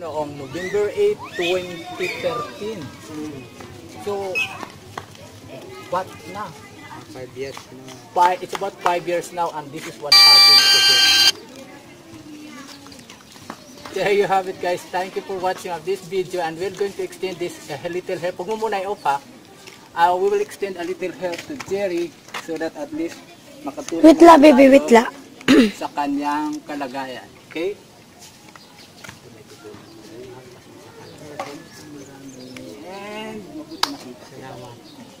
Noong November 8, 2013. So, what na? Five years na. Five, it's about five years now and this is what happened to him. There you have it guys. Thank you for watching of this video and we're going to extend this a little help. Huwag mo muna i-off ha. Uh, we will extend a little help to Jerry so that at least makatulong Wait la, baby, tayo wait la. sa kanyang kalagayan. Okay? Mabuti nakita. Salamat.